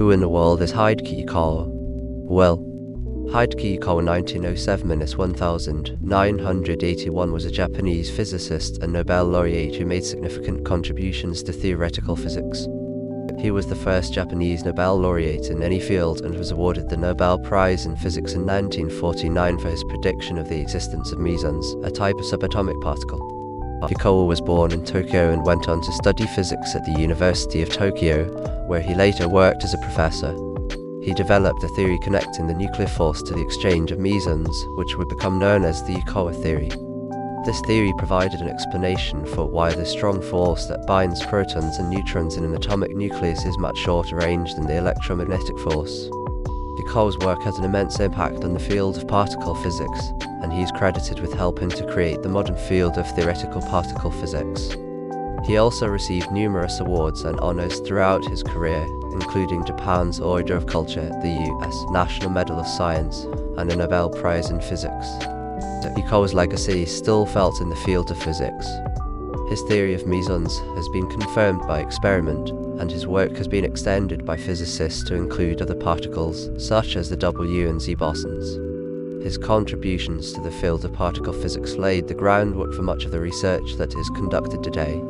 Who in the world is Hideki Yukawa? Well, Hideki Yukawa 1907-1981 was a Japanese physicist and Nobel laureate who made significant contributions to theoretical physics. He was the first Japanese Nobel laureate in any field and was awarded the Nobel Prize in Physics in 1949 for his prediction of the existence of mesons, a type of subatomic particle. Yukawa was born in Tokyo and went on to study physics at the University of Tokyo, where he later worked as a professor. He developed a theory connecting the nuclear force to the exchange of mesons, which would become known as the Yukawa theory. This theory provided an explanation for why the strong force that binds protons and neutrons in an atomic nucleus is much shorter range than the electromagnetic force. Yukawa's work has an immense impact on the field of particle physics, and he is credited with helping to create the modern field of theoretical particle physics. He also received numerous awards and honours throughout his career, including Japan's Order of Culture, the US National Medal of Science, and a Nobel Prize in Physics. Yukawa's legacy is still felt in the field of physics. His theory of mesons has been confirmed by experiment, and his work has been extended by physicists to include other particles, such as the W and Z bosons. His contributions to the field of particle physics laid the groundwork for much of the research that is conducted today.